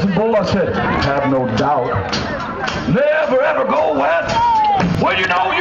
Bull, I said, have no doubt. Never ever go west. Well, you know.